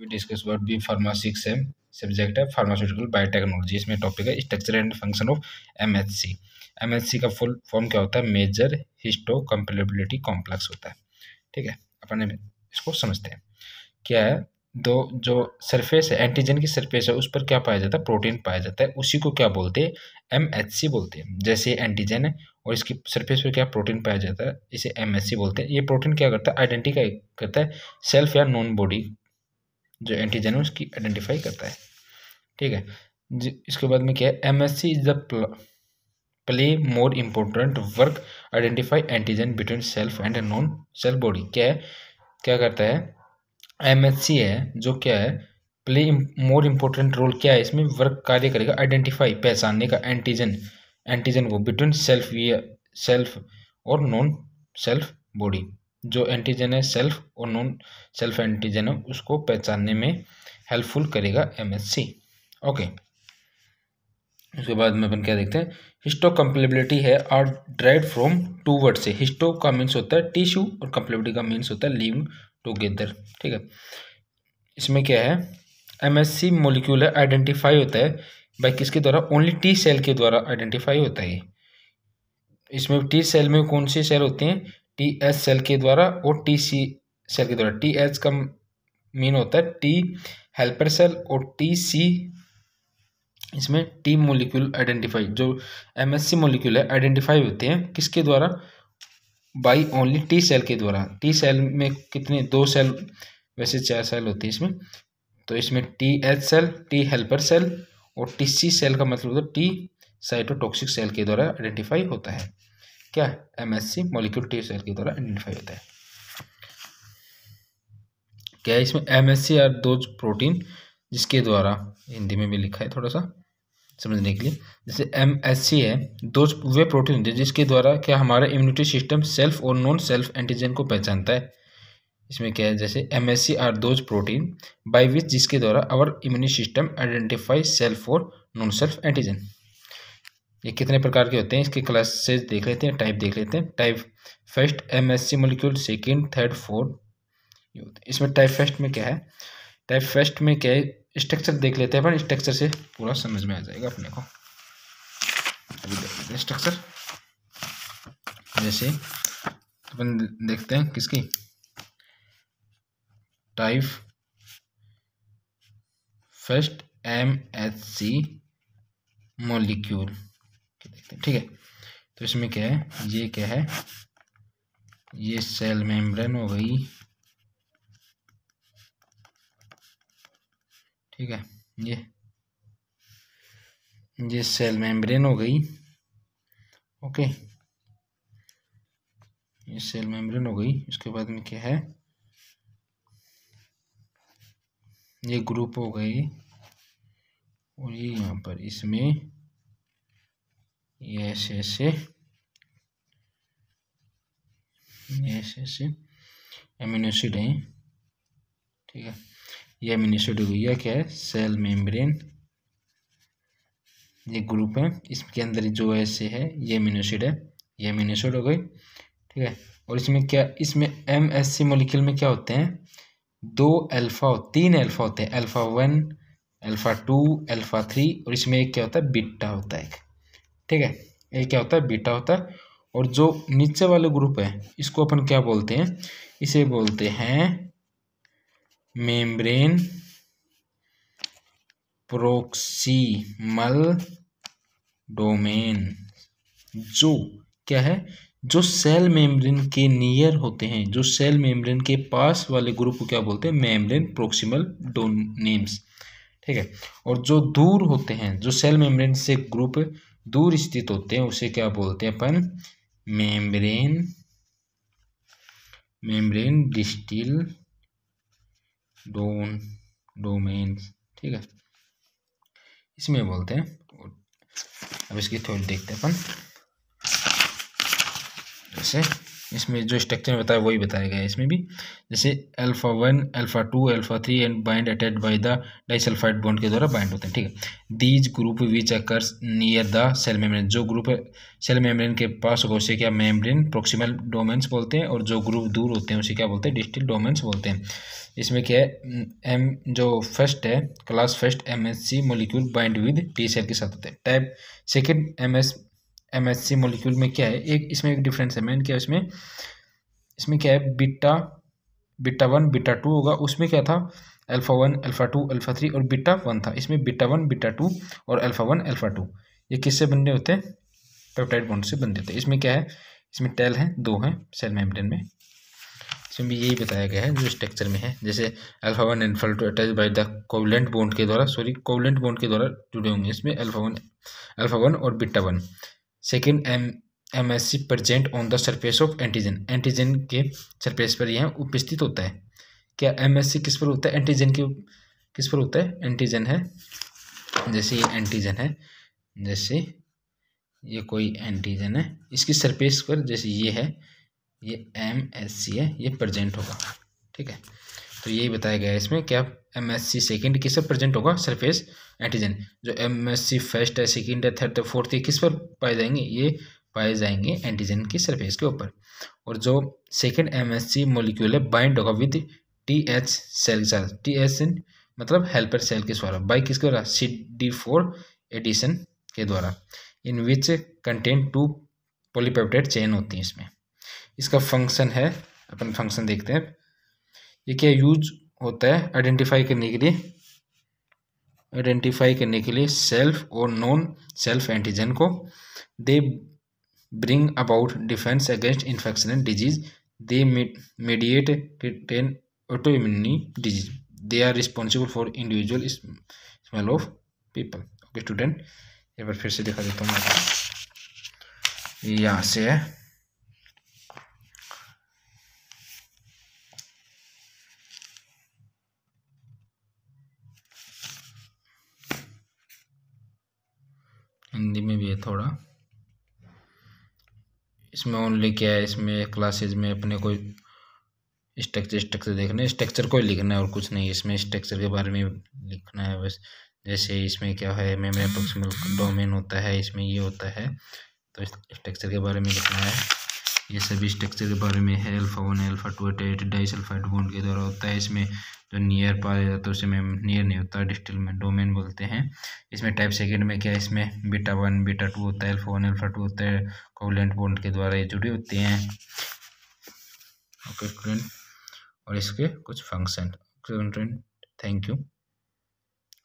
We discuss about B pharma six M subject है pharmaceutical biotechnology इसमें topic है structure and function of M H C M H C का full form क्या होता है? Major histo कंपेलेबिलिटी complex होता है। ठीक है? अपन इसको समझते हैं। क्या है? दो, जो सरफेस है एंटीजन की सरफेस है, उस पर क्या पाया जाता है? प्रोटीन पाया जाता है। उसी को क्या बोलते हैं? एम एच सी बोलते हैं। जैसे एंटीजन है और इसकी सरफेस पर क्या प्रोटीन पाया जाता है, इसे एम एच सी बोलते हैं। ये प्रोटीन क्या करता है? आइडेंटिफाई करता है। सेल्फ या नॉन बॉडी जो एंटीजन है, उसकी आइडेंटिफाई करता है। ठीक है? इसके बाद में क्या है? M S C is the play more important work identify antigen between self and non self body क्या है? क्या करता है? एम एस सी है, जो क्या है? प्ले मोर इम्पोर्टेंट रोल क्या है? इसमें वर्क कार्य करेगा आइडेंटिफाई पहचानने का एंटीजन एंटीजन को बिटवीन सेल्फ सेल्फ और नॉन सेल्फ बॉडी जो एंटीजन है सेल्फ और नॉन सेल्फ एंटीजन है, उसको पहचानने में हेल्पफुल करेगा एमएससी ओके उसके बाद में अपन क्या देखते हैं? हिस्टो कंप्लेबिलिटी है are drive from two word से। हिस्टो का मीन्स होता है टिश्यू और कंप्लेबिलिटी का मीन्स होता है लिविंग टूगेदर ठीक है? इसमें क्या है? एमएससी मोलिक्यूल है आइडेंटिफाई होता है बाई किसके द्वारा? ओनली टी सेल के द्वारा आइडेंटिफाई होता है इसमें टी सेल में कौन सी सेल होती हैं? टी एच सेल के द्वारा और टी सी सेल के द्वारा। टी एच का मीन होता है टी हेल्पर सेल और टी सी इसमें टी मोलिक्यूल आइडेंटिफाई जो एम एस सी मोलिक्यूल है आइडेंटिफाई होते हैं। किसके द्वारा? बाई ओनली टी सेल के द्वारा। टी सेल में कितने? दो सेल वैसे चार सेल होती है इसमें। तो इसमें T H cell T helper cell और टी सी सेल का मतलब होता है टी साइटोटॉक्सिक सेल के द्वारा आइडेंटिफाई होता है। क्या M S C molecule T cell के द्वारा आइडेंटिफाई होता है। क्या है इसमें? एम एस सी आर दो प्रोटीन जिसके द्वारा, हिंदी में भी लिखा है थोड़ा सा समझने के लिए, जैसे एम एस सी है दो वे प्रोटीन होते हैं जिसके द्वारा क्या हमारा इम्यूनिटी सिस्टम सेल्फ और नॉन सेल्फ एंटीजन को पहचानता है। इसमें क्या है? जैसे M S C are those protein by which जिसके द्वारा our immunity system identify self और नॉन सेल्फ एंटीजन ये कितने प्रकार के होते हैं? इसके क्लासेस देख लेते हैं टाइप देख लेते हैं। Type first M S C molecule second third fourth इसमें टाइप फ़र्स्ट में क्या है? टाइप फ़र्स्ट में क्या है? स्ट्रक्चर देख लेते हैं अपन। स्ट्रक्चर से पूरा समझ में आ जाएगा अपने को। स्ट्रक्चर जैसे अपन देखते हैं किसकी? Type first M H C molecule देखते हैं ठीक है? तो इसमें क्या है? ये क्या है? ये सेल मेम्ब्रेन हो गई। ठीक है? ये ये सेल मेम्ब्रेन हो गई। ओके। ये सेल मेम्ब्रेन हो गई। इसके बाद में क्या है? ये ग्रुप हो गई। और ये यहाँ पर इसमें ऐसे ऐसे ऐसे ऐसे एमिनो एसिड है। ठीक है। ये एमिनो एसिड हो गया क्या? है सेल ये ग्रुप है। इसके अंदर जो ऐसे है, ये एमिनो एसिड है। ये एमिनो एसिड हो गई। ठीक है। और इसमें क्या, इसमें एम एस सी मोलिक्यूल में क्या होते हैं? दो अल्फ़ा तीन अल्फ़ा होते हैं। Alpha one alpha two alpha three और इसमें एक क्या होता है? बिट्टा होता है ठीक है? ये क्या होता है? बीटा होता है। और जो नीचे वाले ग्रुप है, इसको अपन क्या बोलते हैं? इसे बोलते हैं मेम्ब्रेन प्रोक्सीमल डोमेन जो क्या है? जो सेल मेम्ब्रेन के नियर होते हैं, जो सेल मेम्ब्रेन के पास वाले ग्रुप को क्या बोलते हैं? मेम्ब्रेन प्रोक्सीमल डोनेम्स ठीक है? और जो दूर होते हैं, जो सेल मेम्ब्रेन से ग्रुप दूर स्थित होते हैं, उसे क्या बोलते हैं अपन? Membrane membrane distal done domain ठीक है? इसमें बोलते हैं। अब इसकी थोड़ी देखते हैं अपन। जैसे इसमें जो स्ट्रक्चर बताया, वही बताया गया है इसमें भी। जैसे alpha one alpha two alpha three and bind attach by the disulphide bond के द्वारा बाइंड होते हैं, ठीक है? These group which occurs near the cell membrane जो ग्रुप सेल मेम्ब्रेन के पास होगा, उसे क्या मेम्ब्रेन प्रोक्सीमल डोमेंस बोलते हैं और जो ग्रुप दूर होते हैं, उसे क्या बोलते हैं? डिस्टिल डोमेंस बोलते हैं। इसमें क्या है? एम जो फ़र्स्ट है class first M S C molecule bind with T cell के साथ होते हैं। Type second M S M S C molecule में क्या है? एक, इसमें एक डिफरेंस है मेन क्या है इसमें इसमें क्या है? Beta beta one beta two होगा। उसमें क्या था? Alpha one alpha two alpha three और बीटा वन था। इसमें बीटा वन बीटा टू और अल्फ़ा वन अल्फ़ा टू ये किससे बनने होते हैं? पेप्टाइड बॉन्ड से बनते होते हैं इसमें क्या है? इसमें टेल है, दो हैं सेल मेम्ब्रेन में। इसमें भी यही बताया गया है जो स्ट्रक्चर में है। जैसे alpha one alpha two attach by the covalent bond के द्वारा सॉरी कोवलेंट बॉन्ड के द्वारा जुड़े होंगे। इसमें अल्फ़ा वन अल्फ़ा वन और beta one second M M S C present on the surface of antigen antigen के सरफेस पर यह उपस्थित होता है। क्या एम एस सी किस पर होता है? एंटीजन के किस पर होता है? एंटीजन है। जैसे ये एंटीजन है, जैसे ये कोई एंटीजन है, इसकी सरफेस पर जैसे ये है, ये एम एस सी है, ये प्रजेंट होगा। ठीक है। तो यही बताया गया है इसमें क्या एम एस सी सेकेंड किस पर प्रेजेंट होगा? सरफेस एंटीजन जो एम एस सी फ़र्स्ट है सेकेंड है थर्ड है फोर्थ है, किस पर पाए जाएँगे? ये पाए जाएँगे एंटीजन की सरफेस के ऊपर. और जो second M S C molecule है बाइंड होगा विद टी एच सेल के साथ. टी एच मतलब हेल्पर सेल के द्वारा. बाई किसके द्वारा? सी डी फोर एडिशन के द्वारा. In which content two polypeptide chain होती है इसमें. इसका फ़ंक्शन है, अपन फ़ंक्शन देखते हैं. ये क्या यूज़ होता है? आइडेंटिफाई करने के लिए। आइडेंटिफाई करने के लिए सेल्फ और नॉन सेल्फ एंटीजन को they bring about defence against infection and disease they mediate ten autoimmune disease they are responsible for individual smell of people okay student एक बार फिर से दिखा देता हूँ यहाँ से है हिंदी में भी है थोड़ा। इसमें ओनली क्या है, इसमें क्लासेज में अपने कोई स्ट्रक्चर स्ट्रक्चर देखना है। स्ट्रक्चर को लिखना है और कुछ नहीं, इसमें स्ट्रक्चर के बारे में लिखना है बस। जैसे इसमें क्या है मेमोरी अप्रोक्सीमेट डोमेन होता है, इसमें ये होता है। तो स्ट्रक्चर के बारे में लिखना है। ये सभी स्ट्रक्चर के बारे में है। Alpha one, alpha two at disulphide bond के द्वारा होता है। इसमें जो नियर पाया जाता है, उसे में नियर नहीं होता, डिस्टिल में डोमेन बोलते हैं। इसमें टाइप सेकेंड में क्या है? इसमें बीटा वन, बीटा टू होता है, अल्फ़ा वन, अल्फ़ा टू होता है। कोवलेंट बॉन्ड के द्वारा ये जुड़े होते हैं। ओके स्टूडेंट और इसके कुछ function thank you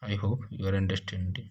I hope you are understanding